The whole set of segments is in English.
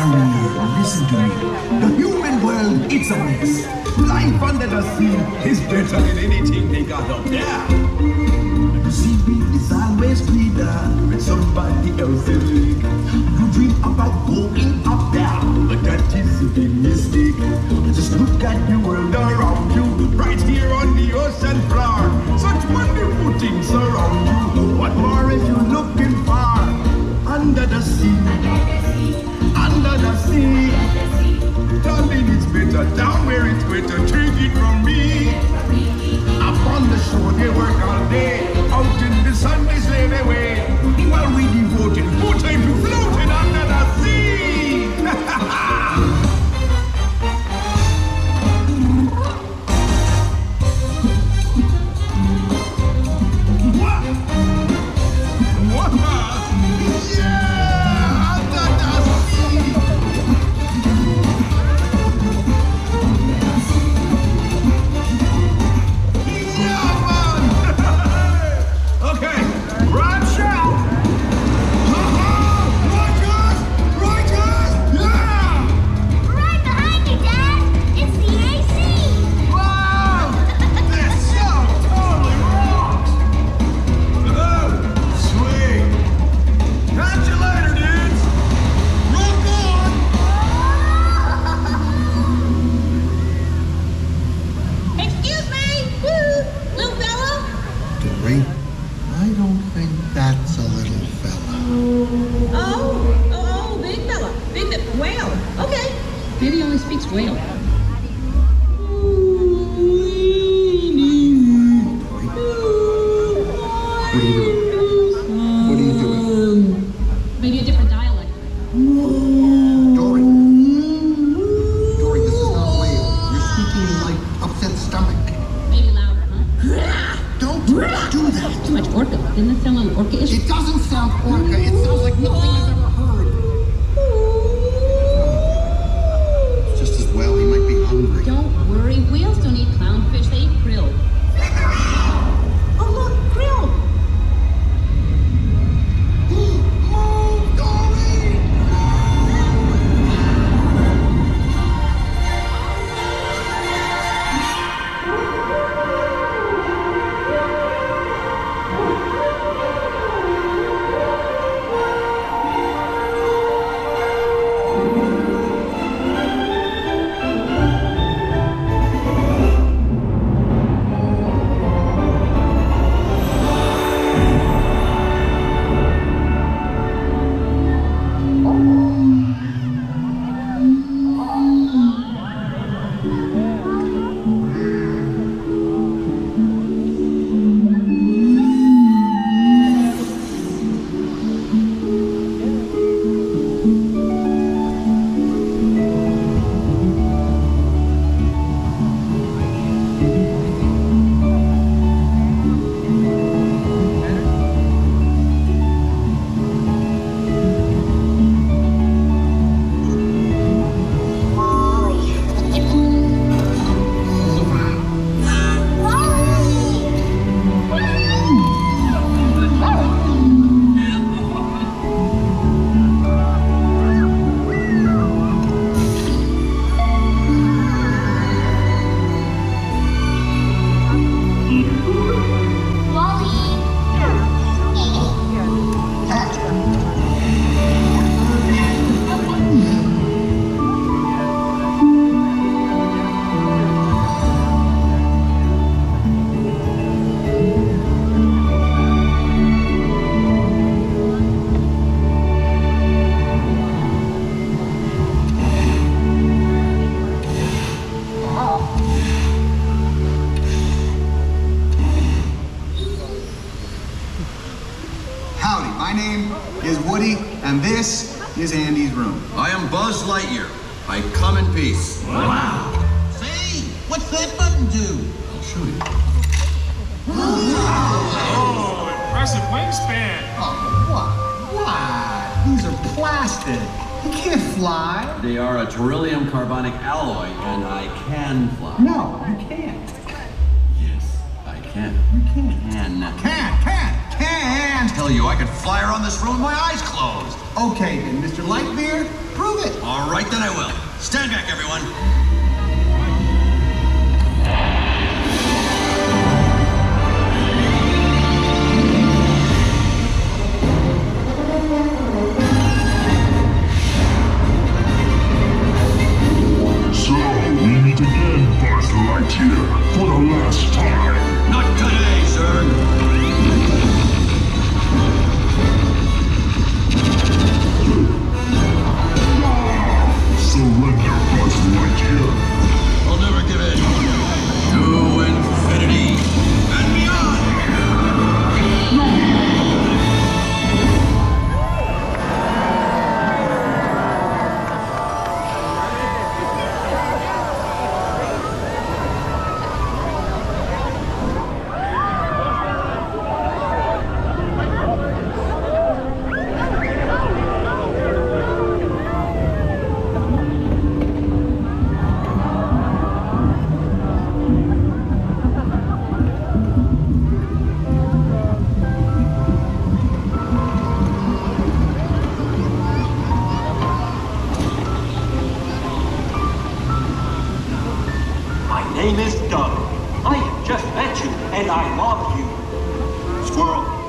Listen to me. The human world, it's a mess. Life under the sea is better than anything they got up there. The seaweed is always cleaner when somebody else is lick. You dream about going up there, but that is a big mistake. Just look at the world around you, right here on the ocean floor. Such wonderful things surround you. What more is you looking for? Under the sea. The. Darling, it's better down where it's better. Take it from me. Up on the shore, they work all day. Out in the sun, they slave away. While we devoted full time to floating under the sea. Speaks whale. This is Andy's room. I am Buzz Lightyear. I come in peace. Wow. Say, what's that button do? I'll show you. Oh, impressive wingspan. Oh, what? What? These are plastic. You can't fly. They are a terillium carbonic alloy, and I can fly. No, you can't. Yes, I can. You can't. Can. Can't, can't, can't. Tell you, I could fly around this room with my eyes closed. Okay, then, Mr. Lightbeer, prove it. All right, then I will. Stand back, everyone. So, we meet again, Buzz Lightyear, for the last time. Name is Doug. I have just met you, and I love you. Squirrel.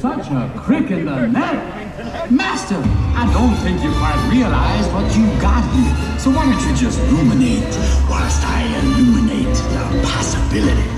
such a crick in the neck. Master, I don't think you quite realize what you've got here. So why don't you just ruminate whilst I illuminate the possibility?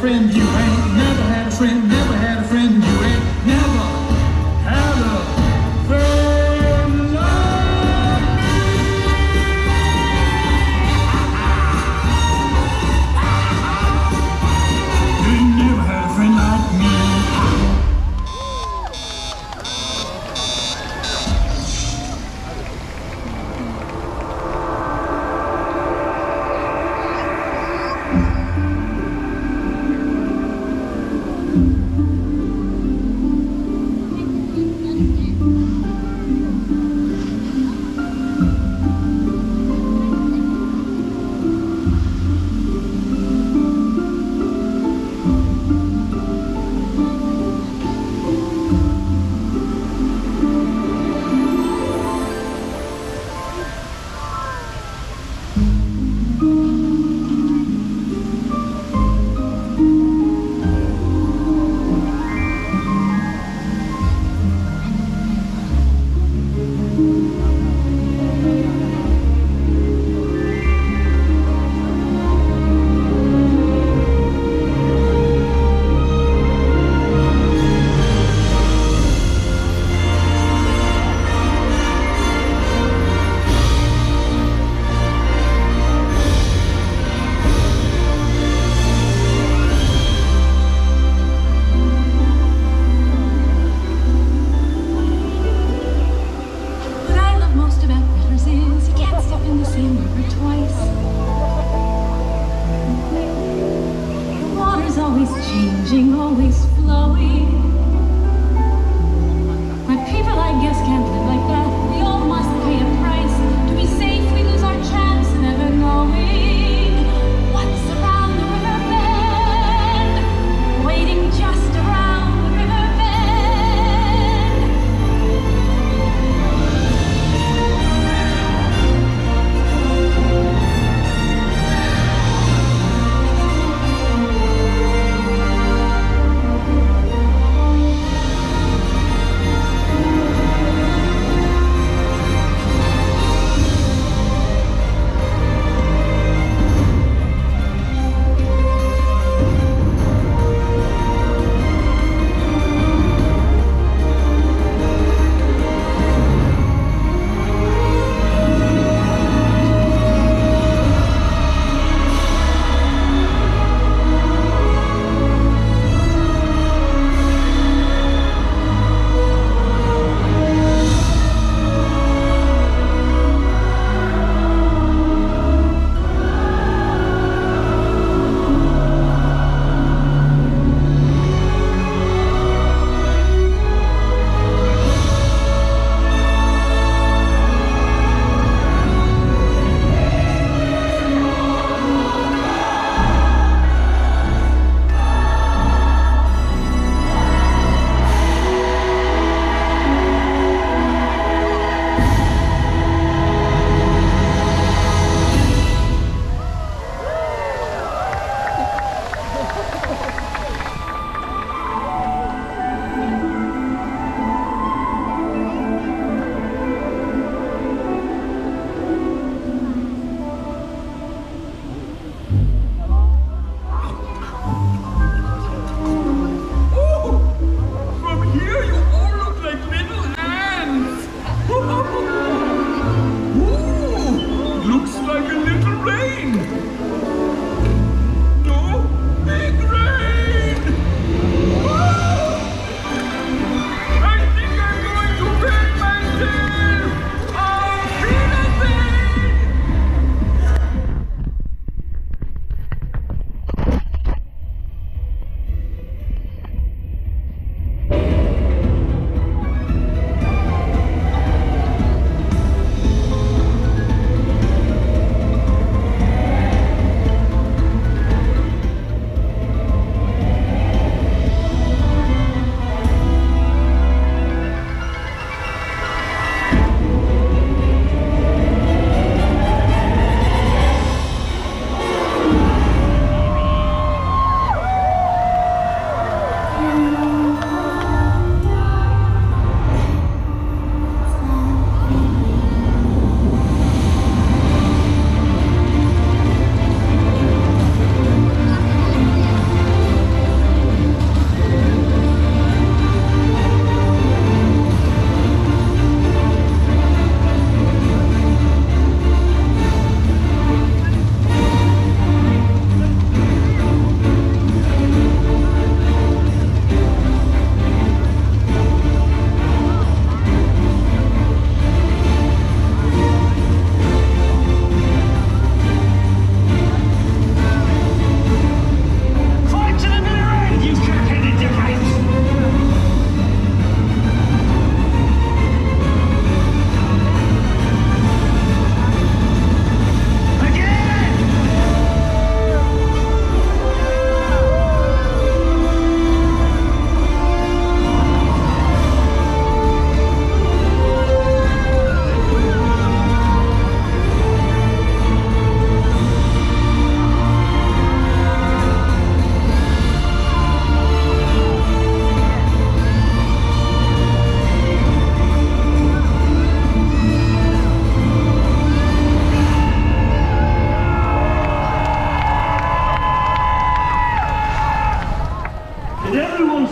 friend, you ain't never had a friend,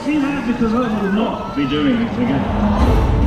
see that because I will not be doing it again.